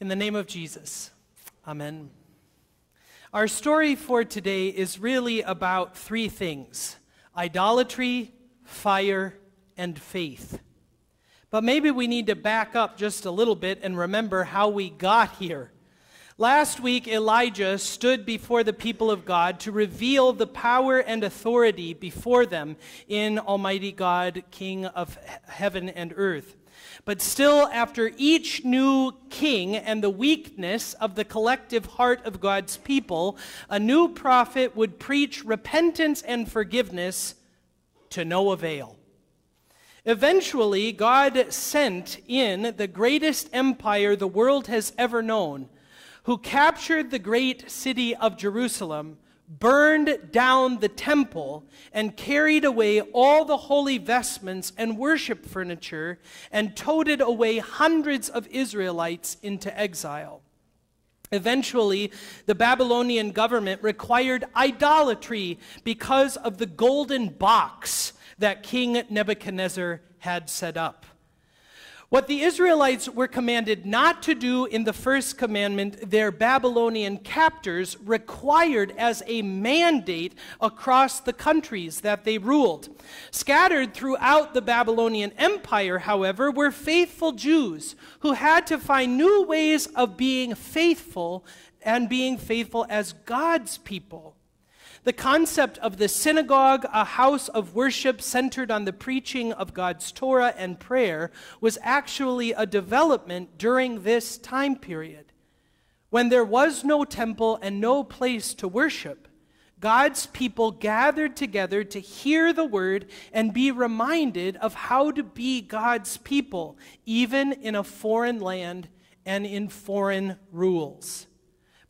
In the name of Jesus, Amen. Our story for today is really about three things idolatry, fire, and faith. But maybe we need to back up just a little bit and remember how we got here. Last week, Elijah stood before the people of God to reveal the power and authority before them in Almighty God, King of heaven and earth. But still, after each new king and the weakness of the collective heart of God's people, a new prophet would preach repentance and forgiveness to no avail. Eventually, God sent in the greatest empire the world has ever known who captured the great city of Jerusalem, burned down the temple, and carried away all the holy vestments and worship furniture, and toted away hundreds of Israelites into exile. Eventually, the Babylonian government required idolatry because of the golden box that King Nebuchadnezzar had set up. What the Israelites were commanded not to do in the first commandment, their Babylonian captors required as a mandate across the countries that they ruled. Scattered throughout the Babylonian Empire, however, were faithful Jews who had to find new ways of being faithful and being faithful as God's people. The concept of the synagogue, a house of worship centered on the preaching of God's Torah and prayer, was actually a development during this time period. When there was no temple and no place to worship, God's people gathered together to hear the word and be reminded of how to be God's people, even in a foreign land and in foreign rules.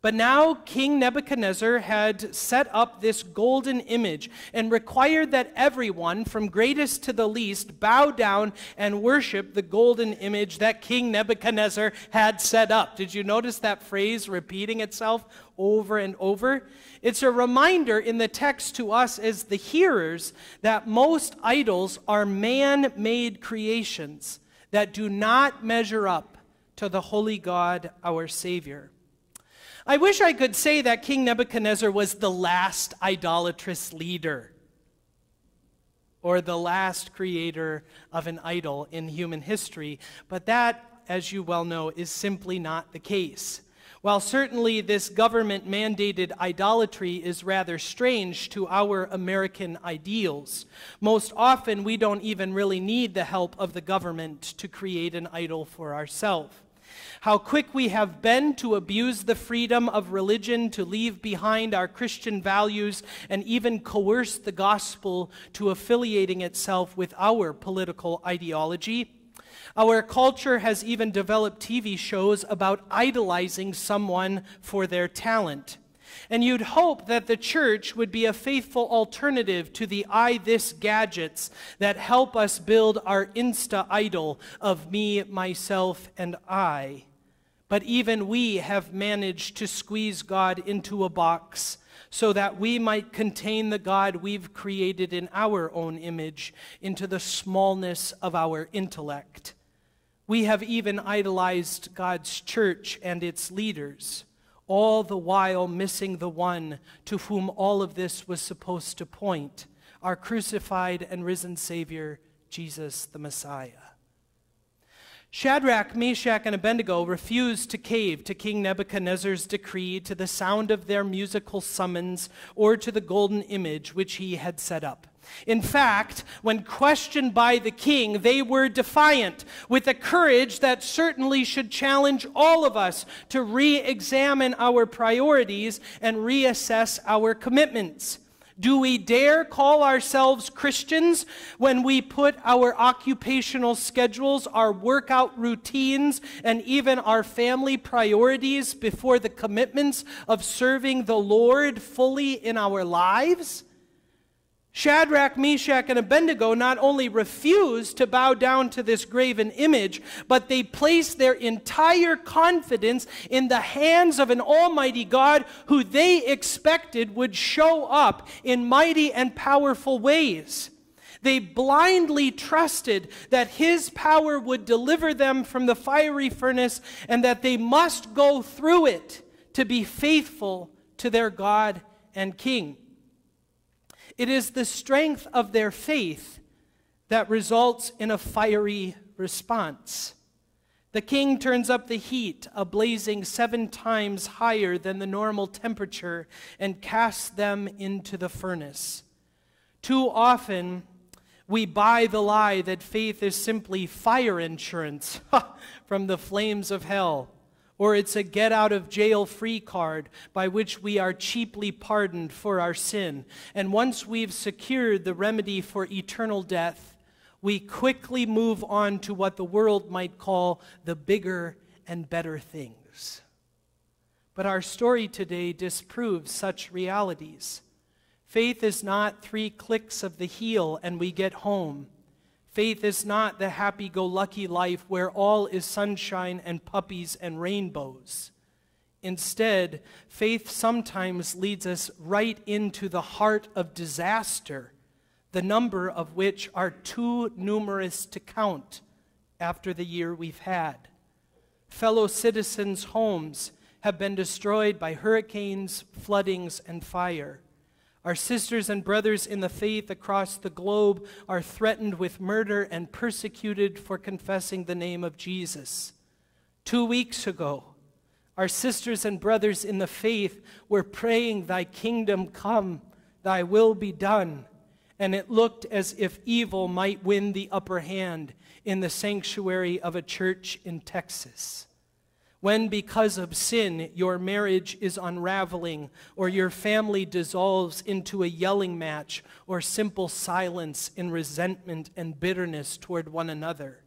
But now King Nebuchadnezzar had set up this golden image and required that everyone, from greatest to the least, bow down and worship the golden image that King Nebuchadnezzar had set up. Did you notice that phrase repeating itself over and over? It's a reminder in the text to us as the hearers that most idols are man made creations that do not measure up to the holy God, our Savior. I wish I could say that King Nebuchadnezzar was the last idolatrous leader or the last creator of an idol in human history, but that, as you well know, is simply not the case. While certainly this government mandated idolatry is rather strange to our American ideals, most often we don't even really need the help of the government to create an idol for ourselves. How quick we have been to abuse the freedom of religion, to leave behind our Christian values, and even coerce the gospel to affiliating itself with our political ideology. Our culture has even developed TV shows about idolizing someone for their talent. And you'd hope that the church would be a faithful alternative to the I this gadgets that help us build our insta idol of me, myself, and I. But even we have managed to squeeze God into a box so that we might contain the God we've created in our own image into the smallness of our intellect. We have even idolized God's church and its leaders all the while missing the one to whom all of this was supposed to point our crucified and risen Savior, Jesus the Messiah. Shadrach, Meshach, and Abednego refused to cave to King Nebuchadnezzar's decree, to the sound of their musical summons, or to the golden image which he had set up. In fact, when questioned by the king, they were defiant, with a courage that certainly should challenge all of us to re examine our priorities and reassess our commitments. Do we dare call ourselves Christians when we put our occupational schedules, our workout routines, and even our family priorities before the commitments of serving the Lord fully in our lives? Shadrach, Meshach, and Abednego not only refused to bow down to this graven image, but they placed their entire confidence in the hands of an almighty God who they expected would show up in mighty and powerful ways. They blindly trusted that his power would deliver them from the fiery furnace and that they must go through it to be faithful to their God and King. It is the strength of their faith that results in a fiery response. The king turns up the heat, a blazing seven times higher than the normal temperature, and casts them into the furnace. Too often, we buy the lie that faith is simply fire insurance from the flames of hell, or it's a get out of jail free card by which we are cheaply pardoned for our sin. And once we've secured the remedy for eternal death, we quickly move on to what the world might call the bigger and better things. But our story today disproves such realities. Faith is not three clicks of the heel and we get home. Faith is not the happy go lucky life where all is sunshine and puppies and rainbows. Instead, faith sometimes leads us right into the heart of disaster the number of which are too numerous to count after the year we've had. Fellow citizens' homes have been destroyed by hurricanes, floodings, and fire. Our sisters and brothers in the faith across the globe are threatened with murder and persecuted for confessing the name of Jesus. Two weeks ago, our sisters and brothers in the faith were praying, Thy kingdom come, Thy will be done and it looked as if evil might win the upper hand in the sanctuary of a church in Texas. When, because of sin, your marriage is unraveling, or your family dissolves into a yelling match, or simple silence in resentment and bitterness toward one another.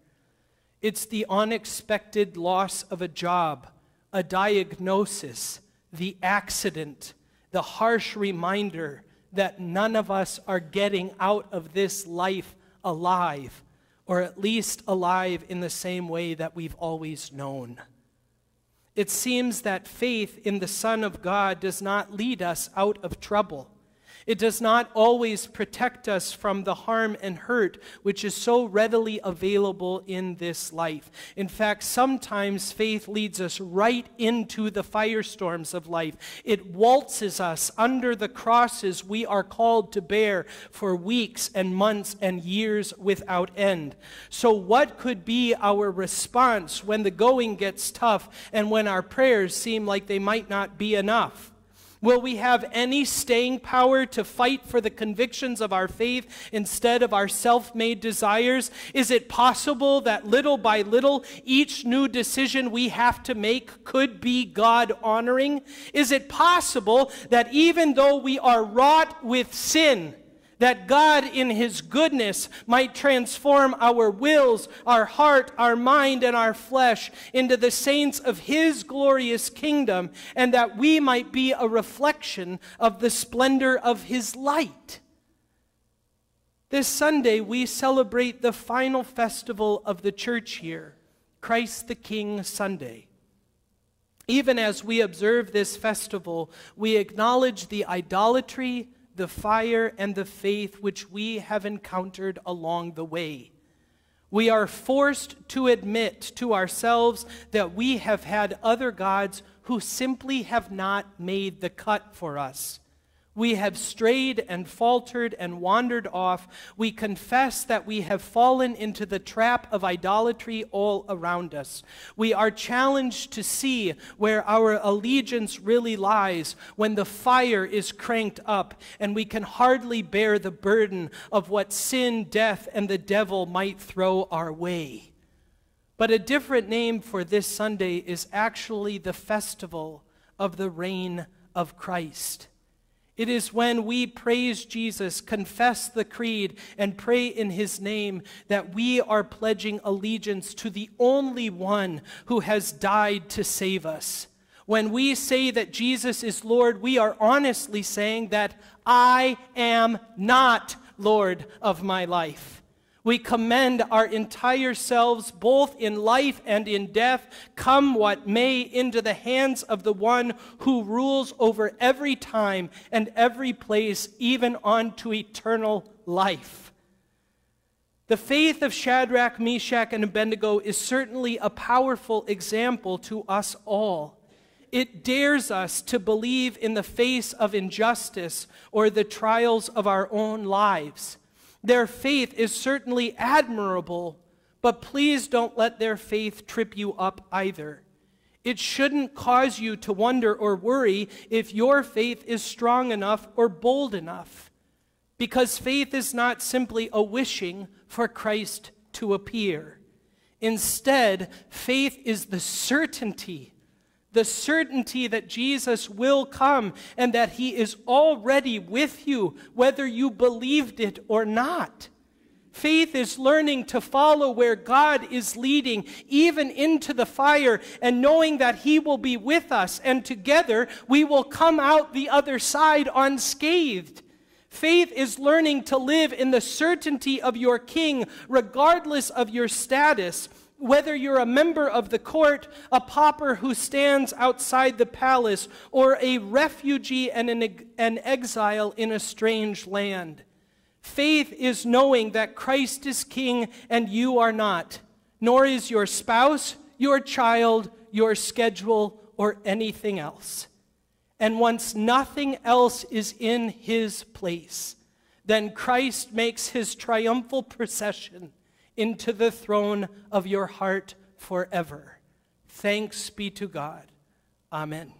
It's the unexpected loss of a job, a diagnosis, the accident, the harsh reminder that none of us are getting out of this life alive, or at least alive in the same way that we've always known. It seems that faith in the Son of God does not lead us out of trouble. It does not always protect us from the harm and hurt which is so readily available in this life. In fact, sometimes faith leads us right into the firestorms of life. It waltzes us under the crosses we are called to bear for weeks and months and years without end. So, what could be our response when the going gets tough and when our prayers seem like they might not be enough? Will we have any staying power to fight for the convictions of our faith instead of our self made desires? Is it possible that little by little each new decision we have to make could be God honoring? Is it possible that even though we are wrought with sin, that God, in His goodness, might transform our wills, our heart, our mind, and our flesh into the saints of His glorious kingdom, and that we might be a reflection of the splendor of His light. This Sunday, we celebrate the final festival of the church year, Christ the King Sunday. Even as we observe this festival, we acknowledge the idolatry, the fire and the faith which we have encountered along the way. We are forced to admit to ourselves that we have had other gods who simply have not made the cut for us. We have strayed and faltered and wandered off. We confess that we have fallen into the trap of idolatry all around us. We are challenged to see where our allegiance really lies when the fire is cranked up and we can hardly bear the burden of what sin, death, and the devil might throw our way. But a different name for this Sunday is actually the festival of the reign of Christ. It is when we praise Jesus, confess the creed, and pray in his name that we are pledging allegiance to the only one who has died to save us. When we say that Jesus is Lord, we are honestly saying that I am not Lord of my life. We commend our entire selves, both in life and in death, come what may, into the hands of the one who rules over every time and every place, even unto eternal life. The faith of Shadrach, Meshach, and Abednego is certainly a powerful example to us all. It dares us to believe in the face of injustice or the trials of our own lives. Their faith is certainly admirable, but please don't let their faith trip you up either. It shouldn't cause you to wonder or worry if your faith is strong enough or bold enough. Because faith is not simply a wishing for Christ to appear. Instead, faith is the certainty, the certainty that Jesus will come and that he is already with you, whether you believed it or not. Faith is learning to follow where God is leading, even into the fire, and knowing that He will be with us, and together we will come out the other side unscathed. Faith is learning to live in the certainty of your King, regardless of your status, whether you're a member of the court, a pauper who stands outside the palace, or a refugee and an, an exile in a strange land. Faith is knowing that Christ is king and you are not, nor is your spouse, your child, your schedule, or anything else. And once nothing else is in his place, then Christ makes his triumphal procession into the throne of your heart forever. Thanks be to God. Amen.